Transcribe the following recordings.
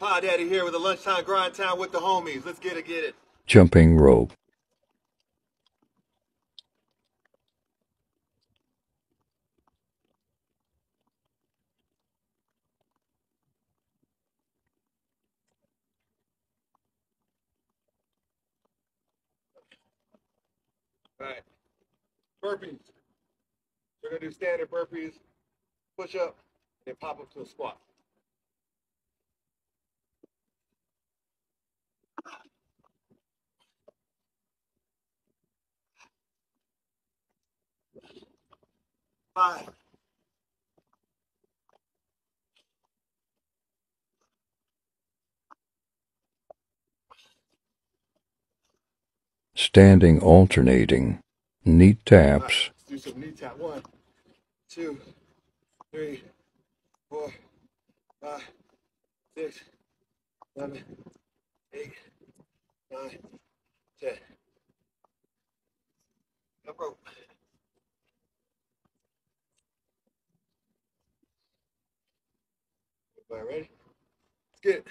PlyoDaddy here with the lunchtime grind time with the homies. Let's get it, get it. Jumping rope. Burpees. We're gonna do standard burpees, push up, and pop up to a squat. Five. Standing alternating. knee taps. Let's do some knee tap. One, two, three, four, five, six, seven, eight, nine, ten. Up rope. Everybody ready? Let's get it.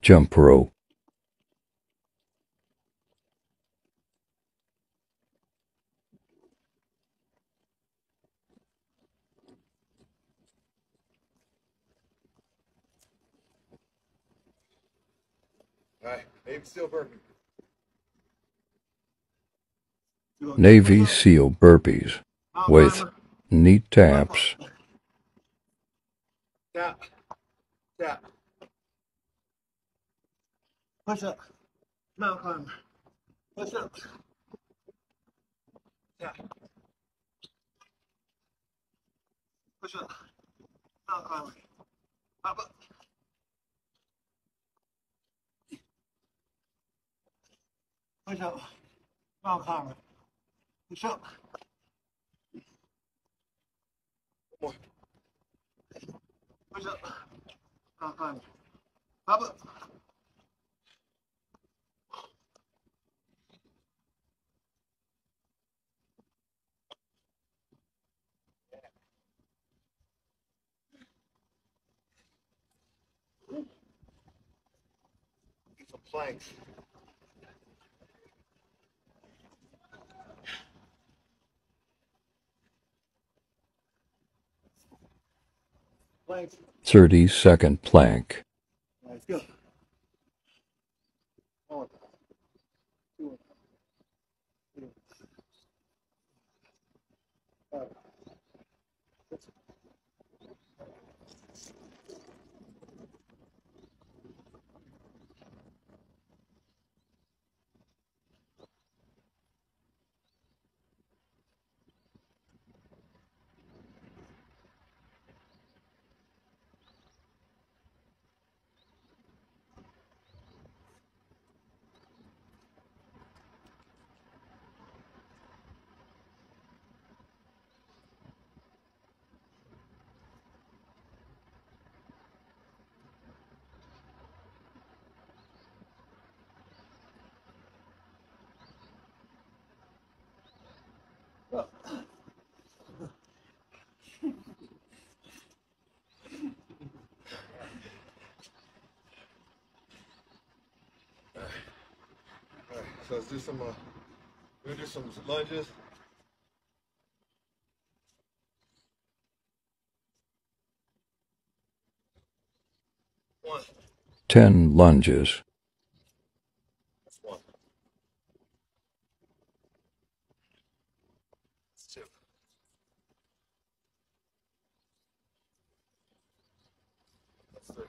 Jump rope. All right, Navy SEAL burpee. Navy SEAL burpees with knee taps. Tap. Tap. Push up. Mount climber. Push up. Tap. Push up. Mount climber. Hop up. Push up. Mount climber. Push up. One more. Push up. Get some planks. Planks. 30 second plank. So let's do some. Uh, gonna do some lunges. One. 10 lunges. One. That's two. That's three.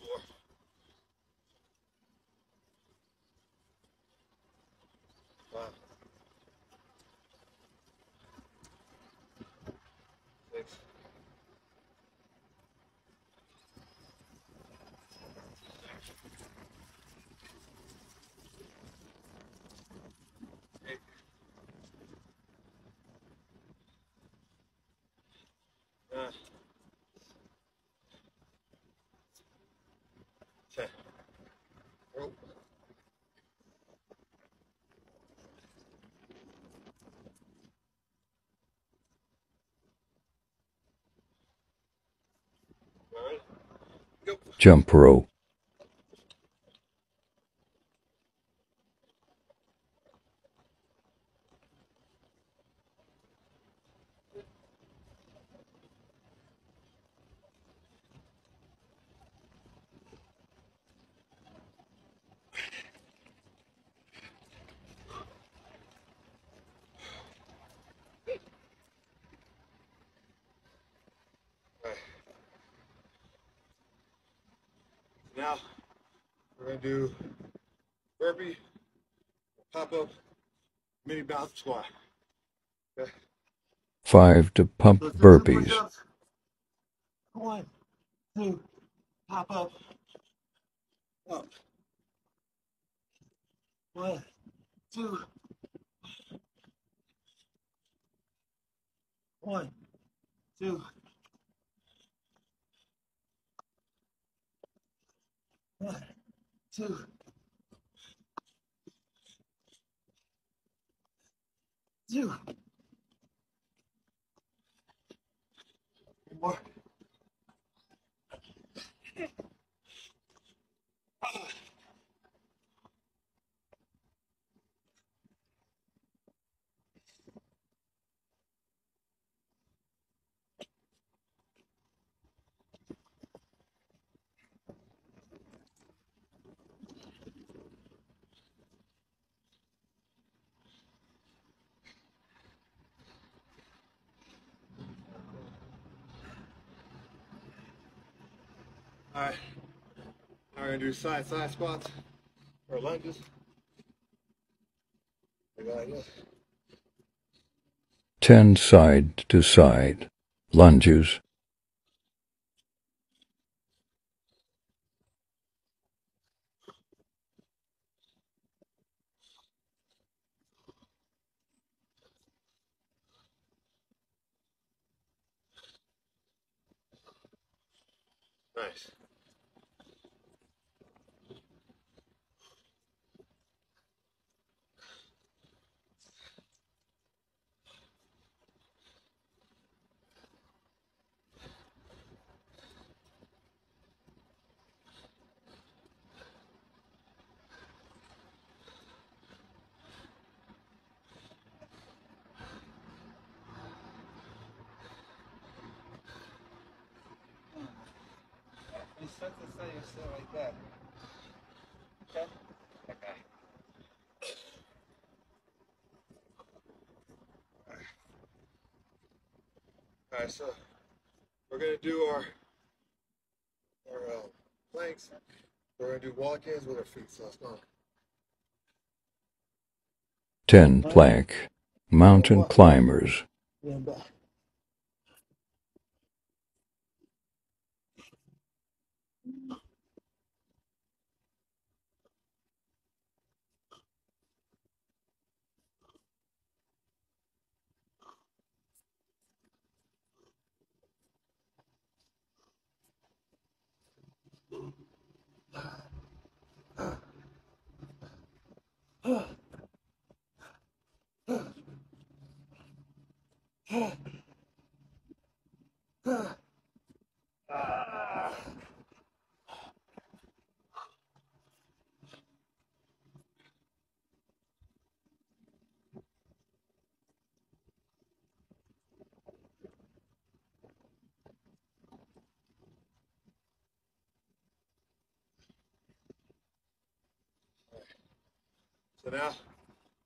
Four. Five. Six. Eight. Jump rope, Alright. Now we're gonna do burpee, pop up, mini bounce squat. Okay. 5 to pump some burpees. One, two, pop up, up. One, two. One, two. One, two. One more. All right. Now we're gonna do side side squats or lunges. Like 10 side to side lunges, Nice. You set the thing still like that. Okay? Okay. All right, so we're gonna do our our uh, planks. We're gonna do walk-ins with our feet. So let's go. 10 plank, mountain climbers, Lean So now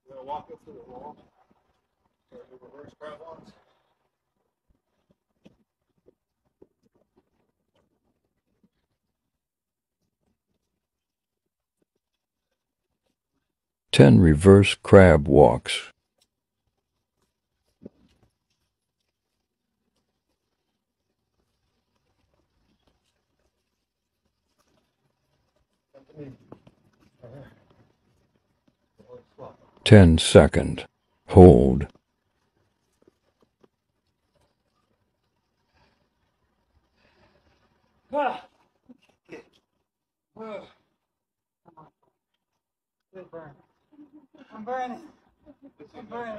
we're gonna walk up to the wall. Reverse walks. ten reverse crab walks, ten second, hold, Ah. Oh. Good. I'm burning. I'm burning.